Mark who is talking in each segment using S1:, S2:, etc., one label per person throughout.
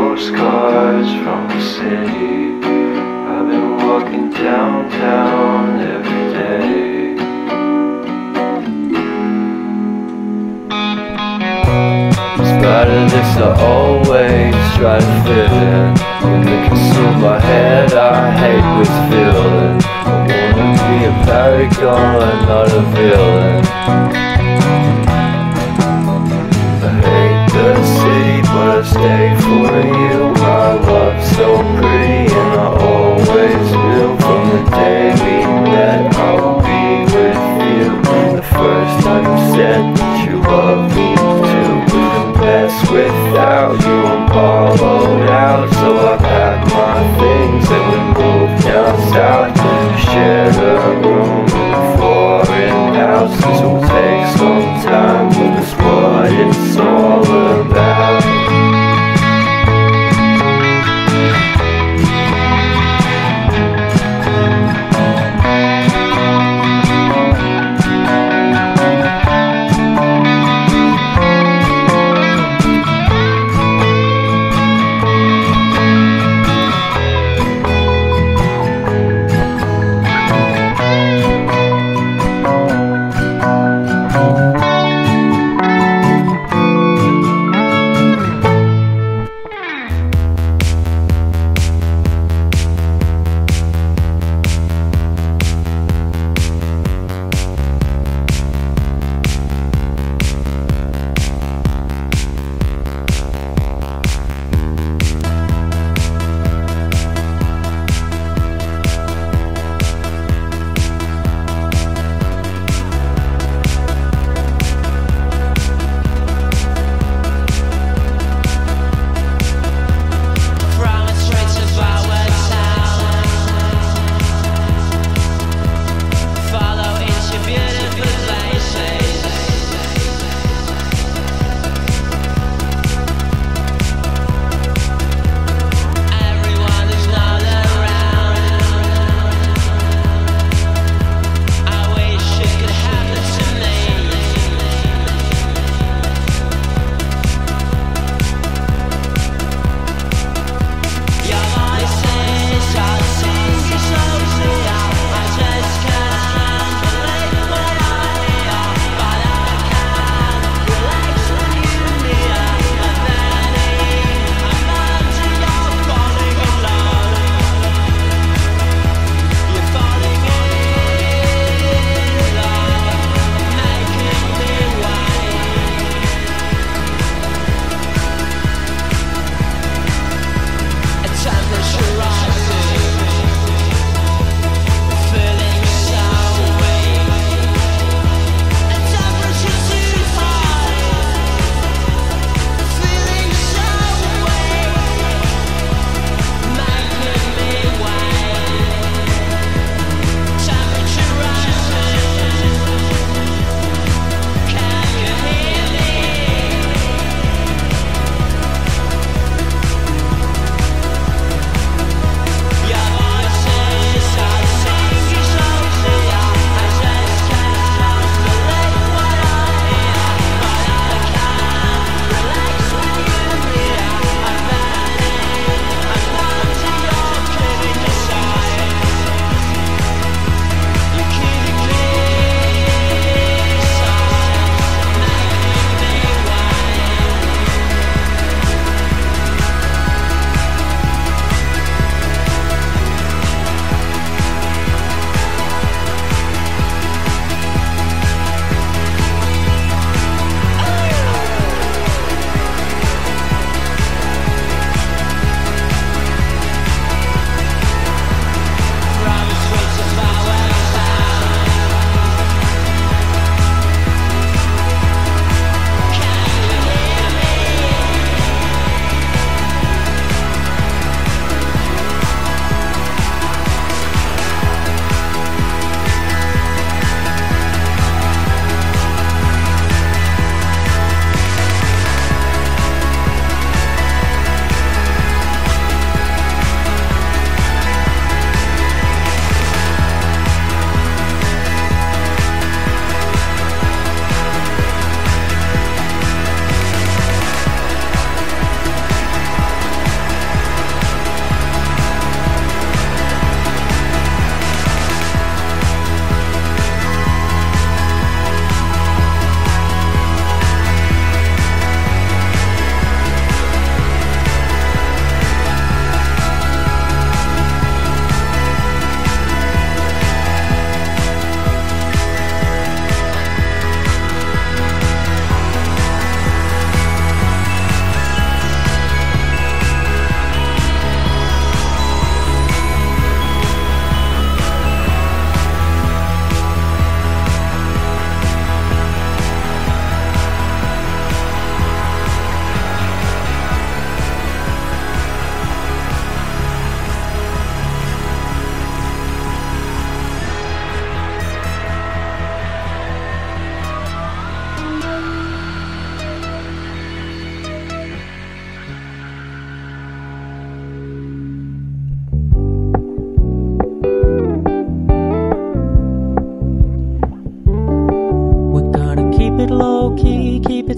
S1: postcards from the city. I've been walking downtown every day. In spite of this I always try to fit in When they consume my head I hate this feeling. I wanna be a paragon, not a villain. Stay for you. My love so pretty, and I always knew from the day we met I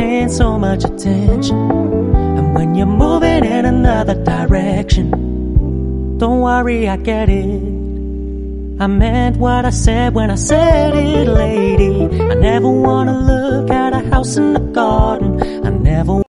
S2: Paying so much attention, and when you're moving in another direction, don't worry, I get it. I meant what I said when I said it, lady. I never wanna look at a house in the garden. I never